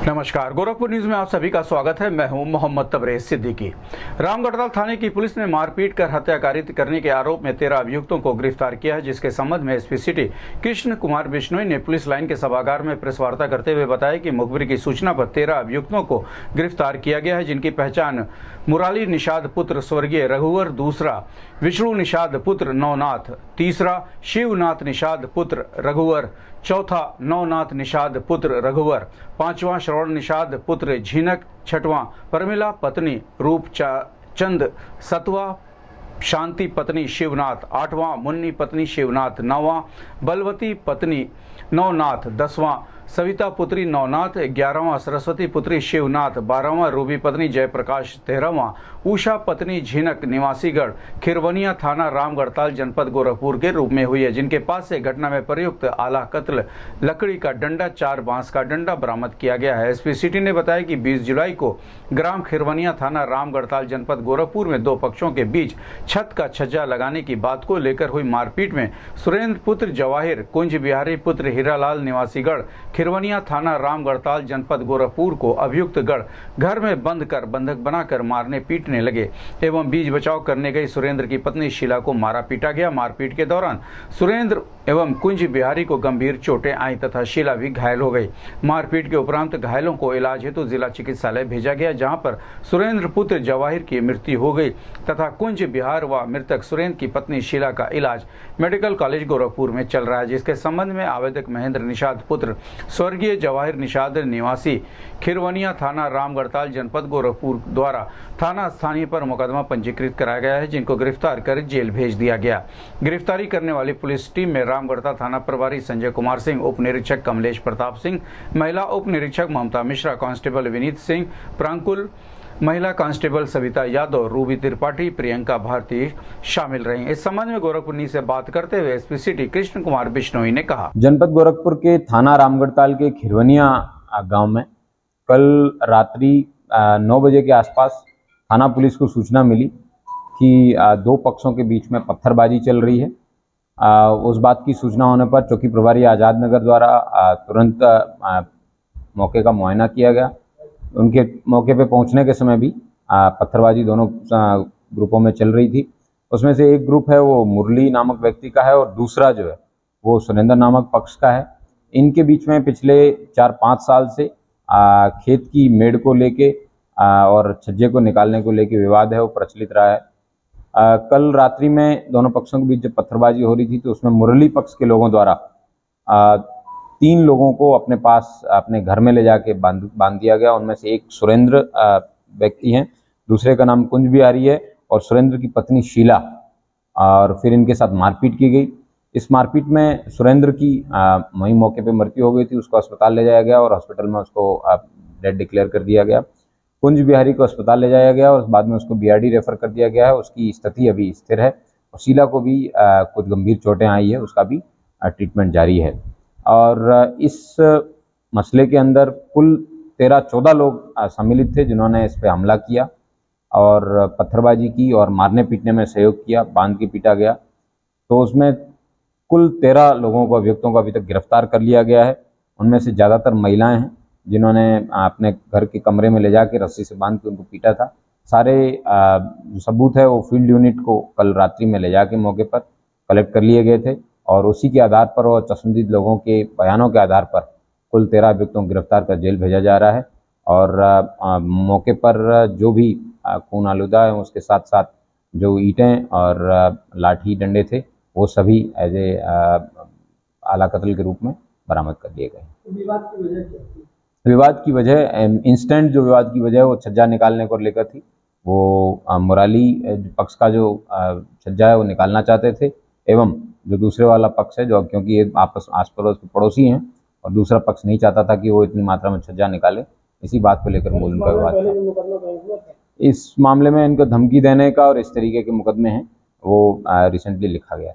नमस्कार। गोरखपुर न्यूज़ में आप सभी का स्वागत है। मैं हूँ मोहम्मद तबरेज सिद्दीकी। रामगढ़ताल थाने की पुलिस ने मारपीट कर हत्याकारी करने के आरोप में तेरह अभियुक्तों को गिरफ़्तार किया है, जिसके संबंध में एसपी सिटी कृष्ण कुमार बिश्नोई ने पुलिस लाइन के सभागार में प्रेस वार्ता करते हुए बताया कि मुखबिर की सूचना पर तेरह अभियुक्तों को गिरफ़्तार किया गया है, जिनकी पहचान मुराली निषाद पुत्र स्वर्गीय रघुवर, दूसरा विष्णु निषाद पुत्र नवनाथ, तीसरा शिवनाथ निषाद पुत्र रघुवर चौथा, नवनाथ निषाद पुत्र रघुवर। पांचवा, श्रवण निषाद पुत्र झीनक। छठवां, परमिला पत्नी रूप चंद। सतवा, शांति पत्नी शिवनाथ। आठवां, मुन्नी पत्नी शिवनाथ। नौवां बलवती पत्नी नवनाथ। दसवां सविता पुत्री नवनाथ, ग्यारहवां सरस्वती पुत्री शिवनाथ, बारहवां रूबी पत्नी जयप्रकाश, तेरहवां उषा पत्नी झिनक निवासीगढ़, खिरवनिया थाना रामगढ़ताल जनपद गोरखपुर के रूप में हुई है, जिनके पास से घटना में प्रयुक्त आला कत्ल, लकड़ी का डंडा, चार बाँस का डंडा बरामद किया गया है। एसपी सिटी ने बताया कि 20 जुलाई को ग्राम खिरवनिया थाना रामगढ़ताल जनपद गोरखपुर में दो पक्षों के बीच छत का छज्जा लगाने की बात को लेकर हुई मारपीट में सुरेंद्र पुत्र जवाहिर, कुंज बिहारी पुत्र हीरालाल निवासीगढ़ खिरवनिया थाना रामगढ़ताल जनपद गोरखपुर को अभियुक्त गढ़ घर में बंद कर बंधक बनाकर मारने पीटने लगे एवं बीज बचाव करने गई सुरेंद्र की पत्नी शीला को मारा पीटा गया। मारपीट के दौरान सुरेंद्र एवं कुंज बिहारी को गंभीर चोटें आई तथा शीला भी घायल हो गई। मारपीट के उपरांत घायलों को इलाज हेतु जिला चिकित्सालय भेजा गया, जहाँ पर सुरेंद्र पुत्र जवाहिर की मृत्यु हो गई तथा कुंज बिहार व मृतक सुरेंद्र की पत्नी शीला का इलाज मेडिकल कॉलेज गोरखपुर में चल रहा है, जिसके संबंध में आवेदक महेंद्र निषाद पुत्र स्वर्गीय जवाहिर निषाद निवासी खिरवनिया थाना रामगढ़ताल जनपद गोरखपुर द्वारा थाना स्थानीय पर मुकदमा पंजीकृत कराया गया है, जिनको गिरफ़्तार कर जेल भेज दिया गया। गिरफ्तारी करने वाली पुलिस टीम में रामगढ़ता थाना प्रभारी संजय कुमार सिंह उप निरीक्षक कमलेश प्रताप सिंह, महिला उप निरीक्षक ममता मिश्रा, कांस्टेबल विनीत सिंह, प्रांकुल महिला कांस्टेबल सविता यादव, रूबी त्रिपाठी, प्रियंका भारती शामिल रही। इस संबंध में गोरखपुर से बात करते हुए एसपी सिटी कृष्ण कुमार बिश्नोई ने कहा। जनपद गोरखपुर के थाना रामगढ़ताल के खिरवनिया गाँव में कल रात्रि नौ बजे के आसपास थाना पुलिस को सूचना मिली कि दो पक्षों के बीच में पत्थरबाजी चल रही है। उस बात की सूचना होने पर चौकी प्रभारी आज़ाद नगर द्वारा तुरंत मौके का मुआयना किया गया। उनके मौके पे पहुँचने के समय भी पत्थरबाजी दोनों ग्रुपों में चल रही थी। उसमें से एक ग्रुप है वो मुरली नामक व्यक्ति का है और दूसरा जो है वो सुरेंद्र नामक पक्ष का है। इनके बीच में पिछले चार पाँच साल से आ, खेत की मेड़ को लेके और छज्जे को निकालने को लेके विवाद है वो प्रचलित रहा है। आ, कल रात्रि में दोनों पक्षों के बीच जब पत्थरबाजी हो रही थी तो उसमें मुरली पक्ष के लोगों द्वारा तीन लोगों को अपने पास, अपने घर में ले जाके बाँध बाँध दिया गया। उनमें से एक सुरेंद्र व्यक्ति हैं। दूसरे का नाम कुंज बिहारी है और सुरेंद्र की पत्नी शीला। और फिर इनके साथ मारपीट की गई। इस मारपीट में सुरेंद्र की वहीं मौके पे मृत्यु हो गई थी। उसको अस्पताल ले जाया गया और हॉस्पिटल में उसको डेड डिक्लेयर कर दिया गया। कुंज बिहारी को अस्पताल ले जाया गया और बाद में उसको बीआरडी रेफर कर दिया गया है। उसकी स्थिति अभी स्थिर है और शीला को भी कुछ गंभीर चोटें आई है। उसका भी ट्रीटमेंट जारी है। और इस मसले के अंदर कुल तेरह चौदह लोग सम्मिलित थे जिन्होंने इस पर हमला किया और पत्थरबाजी की और मारने पीटने में सहयोग किया, बाँध के पीटा गया। तो उसमें कुल तेरह लोगों को, अभियुक्तों को अभी तक गिरफ़्तार कर लिया गया है। उनमें से ज़्यादातर महिलाएँ हैं जिन्होंने अपने घर के कमरे में ले जाके रस्सी से बाँध के उनको पीटा था। सारे सबूत है वो फ़ील्ड यूनिट को कल रात्रि में ले जाके मौके पर कलेक्ट कर लिए गए थे। और उसी के आधार पर और चश्मदीद लोगों के बयानों के आधार पर कुल तेरह अभियुक्तों को गिरफ़्तार कर जेल भेजा जा रहा है और आ, मौके पर जो भी खून आलूदा है उसके साथ साथ जो ईंटें और लाठी डंडे थे वो सभी एज ए आला कत्ल के रूप में बरामद कर लिए गए। विवाद की वजह विवाद की वजह इंस्टेंट जो विवाद की वजह वो छज्जा निकालने को लेकर थी। वो मुराली पक्ष का जो छज्जा है वो निकालना चाहते थे एवं जो दूसरे वाला पक्ष है जो क्योंकि ये आपस आस पड़ोस के पड़ोसी हैं और दूसरा पक्ष नहीं चाहता था कि वो इतनी मात्रा में छज्जा निकाले इसी बात को लेकर मूल उनका विवाद था? इस मामले में इनको धमकी देने का और इस तरीके के मुकदमे हैं वो रिसेंटली लिखा गया